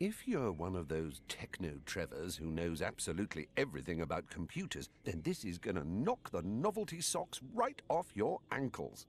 If you're one of those techno Trevors who knows absolutely everything about computers, then this is gonna knock the novelty socks right off your ankles.